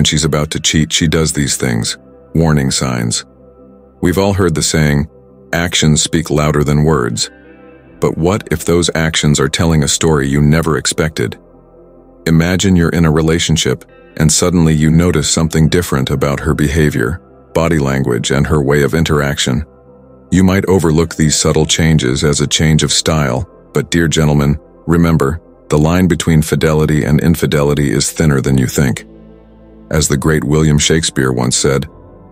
When she's about to cheat, she does these things. Warning signs. We've all heard the saying, actions speak louder than words. But what if those actions are telling a story you never expected? Imagine you're in a relationship and suddenly you notice something different about her behavior, body language, and her way of interaction. You might overlook these subtle changes as a change of style, but dear gentlemen, remember, the line between fidelity and infidelity is thinner than you think. As the great William Shakespeare once said,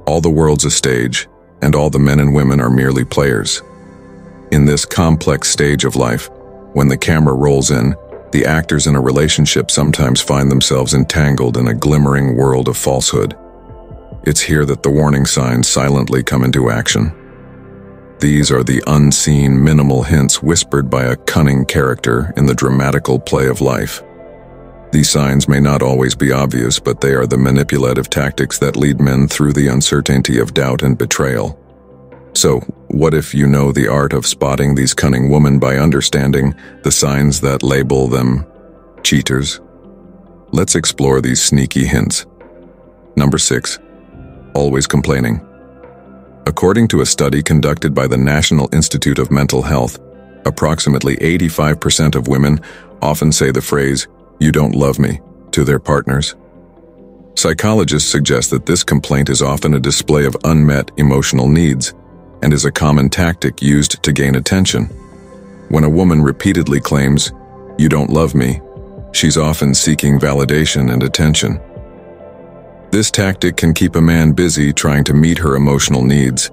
all the world's a stage, and all the men and women are merely players. In this complex stage of life, when the camera rolls in, the actors in a relationship sometimes find themselves entangled in a glimmering world of falsehood. It's here that the warning signs silently come into action. These are the unseen, minimal hints whispered by a cunning character in the dramatical play of life. These signs may not always be obvious, but they are the manipulative tactics that lead men through the uncertainty of doubt and betrayal. So, what if you know the art of spotting these cunning women by understanding the signs that label them cheaters? Let's explore these sneaky hints. Number 6. Always complaining. According to a study conducted by the National Institute of Mental Health, approximately 85% of women often say the phrase, you don't love me, to their partners. Psychologists suggest that this complaint is often a display of unmet emotional needs and is a common tactic used to gain attention. When a woman repeatedly claims, you don't love me, she's often seeking validation and attention. This tactic can keep a man busy trying to meet her emotional needs,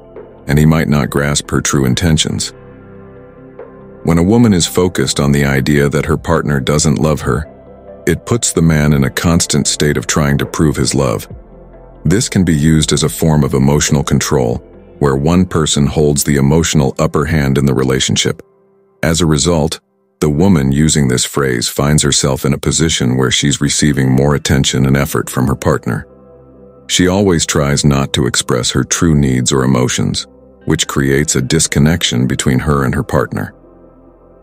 and he might not grasp her true intentions. When a woman is focused on the idea that her partner doesn't love her, it puts the man in a constant state of trying to prove his love. This can be used as a form of emotional control, where one person holds the emotional upper hand in the relationship. As a result, the woman using this phrase finds herself in a position where she's receiving more attention and effort from her partner. She always tries not to express her true needs or emotions, which creates a disconnection between her and her partner.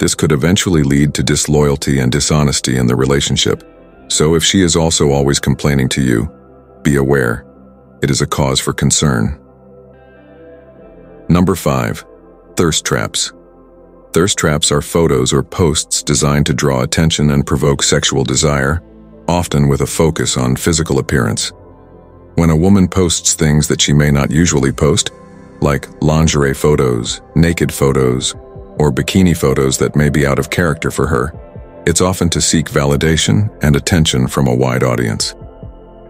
This could eventually lead to disloyalty and dishonesty in the relationship. So if she is also always complaining to you, be aware. It is a cause for concern. Number 5. Thirst Traps Thirst traps are photos or posts designed to draw attention and provoke sexual desire, often with a focus on physical appearance. When a woman posts things that she may not usually post, like lingerie photos, naked photos, or bikini photos that may be out of character for her, it's often to seek validation and attention from a wide audience.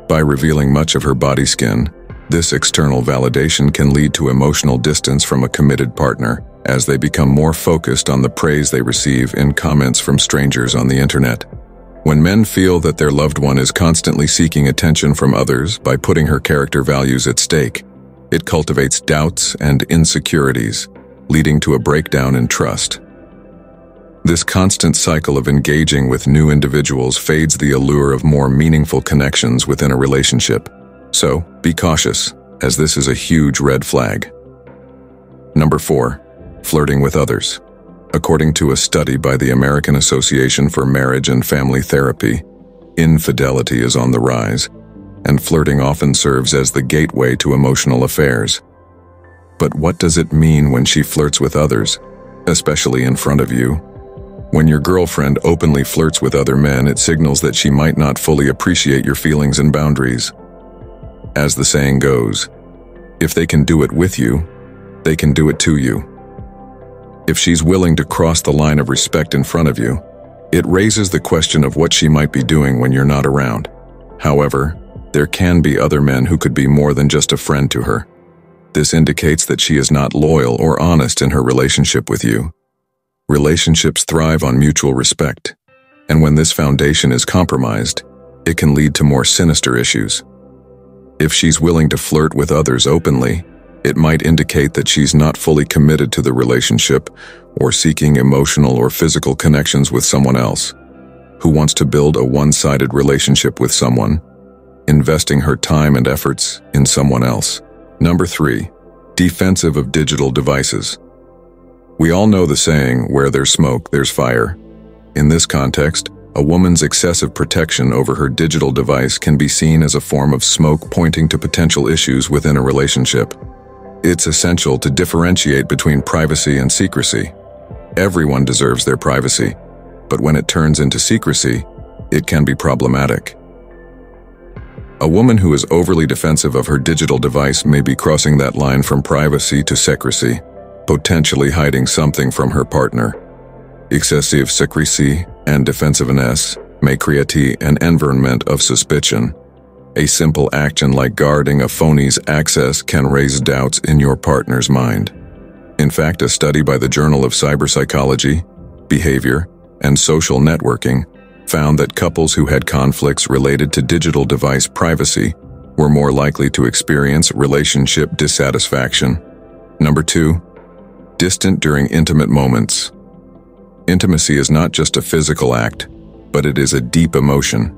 By revealing much of her body skin, this external validation can lead to emotional distance from a committed partner as they become more focused on the praise they receive in comments from strangers on the internet. When men feel that their loved one is constantly seeking attention from others by putting her character values at stake, it cultivates doubts and insecurities, leading to a breakdown in trust. This constant cycle of engaging with new individuals fades the allure of more meaningful connections within a relationship. So, be cautious, as this is a huge red flag. Number 4. Flirting with others. According to a study by the American Association for Marriage and Family Therapy, infidelity is on the rise, and flirting often serves as the gateway to emotional affairs. But what does it mean when she flirts with others, especially in front of you? When your girlfriend openly flirts with other men, it signals that she might not fully appreciate your feelings and boundaries. As the saying goes, if they can do it with you, they can do it to you. If she's willing to cross the line of respect in front of you, it raises the question of what she might be doing when you're not around. However, there can be other men who could be more than just a friend to her. This indicates that she is not loyal or honest in her relationship with you. Relationships thrive on mutual respect, and when this foundation is compromised, it can lead to more sinister issues. If she's willing to flirt with others openly, it might indicate that she's not fully committed to the relationship or seeking emotional or physical connections with someone else. Who wants to build a one-sided relationship with someone, investing her time and efforts in someone else. Number 3. Defensive of digital devices. We all know the saying, where there's smoke, there's fire. In this context, A woman's excessive protection over her digital device can be seen as a form of smoke pointing to potential issues within a relationship. It's essential to differentiate between privacy and secrecy. Everyone deserves their privacy, but when it turns into secrecy, it can be problematic. A woman who is overly defensive of her digital device may be crossing that line from privacy to secrecy, potentially hiding something from her partner. Excessive secrecy and defensiveness may create an environment of suspicion. A simple action like guarding a phone's access can raise doubts in your partner's mind. In fact, a study by the Journal of Cyberpsychology, Behavior, and Social Networking found that couples who had conflicts related to digital device privacy were more likely to experience relationship dissatisfaction. Number two, distant during intimate moments. Intimacy is not just a physical act, but it is a deep emotion.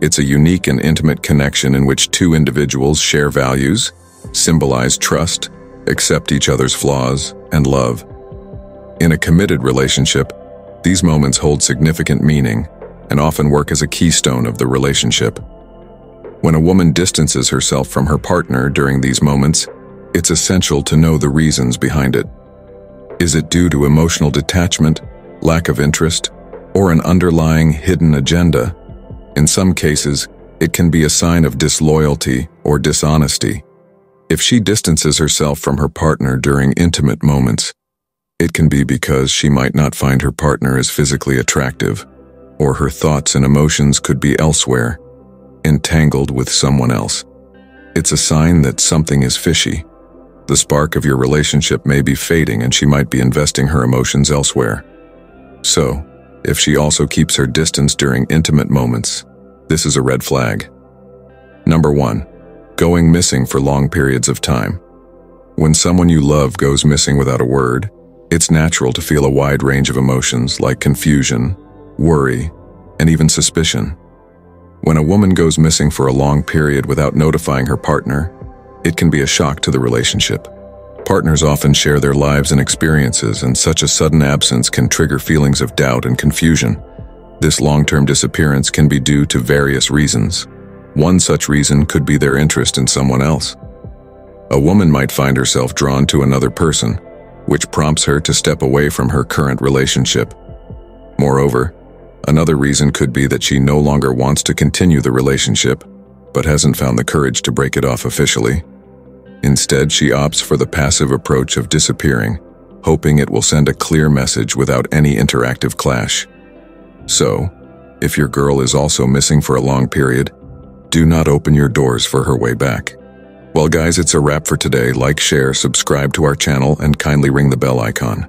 It's a unique and intimate connection in which two individuals share values, symbolize trust, accept each other's flaws, and love. In a committed relationship, these moments hold significant meaning and often work as a keystone of the relationship. When a woman distances herself from her partner during these moments, it's essential to know the reasons behind it. Is it due to emotional detachment, lack of interest, or an underlying hidden agenda. In some cases, it can be a sign of disloyalty or dishonesty. If she distances herself from her partner during intimate moments, it can be because she might not find her partner as physically attractive, or her thoughts and emotions could be elsewhere, entangled with someone else. It's a sign that something is fishy. The spark of your relationship may be fading and she might be investing her emotions elsewhere. So, if she also keeps her distance during intimate moments, this is a red flag. Number 1. Going missing for long periods of time. When someone you love goes missing without a word, it's natural to feel a wide range of emotions like confusion, worry, and even suspicion. When a woman goes missing for a long period without notifying her partner, it can be a shock to the relationship. Partners often share their lives and experiences, and such a sudden absence can trigger feelings of doubt and confusion. This long-term disappearance can be due to various reasons. One such reason could be their interest in someone else. A woman might find herself drawn to another person, which prompts her to step away from her current relationship. Moreover, another reason could be that she no longer wants to continue the relationship, but hasn't found the courage to break it off officially. Instead, she opts for the passive approach of disappearing, hoping it will send a clear message without any interactive clash. So, if your girl is also missing for a long period, do not open your doors for her way back. Well guys, it's a wrap for today. Like, share, subscribe to our channel, and kindly ring the bell icon.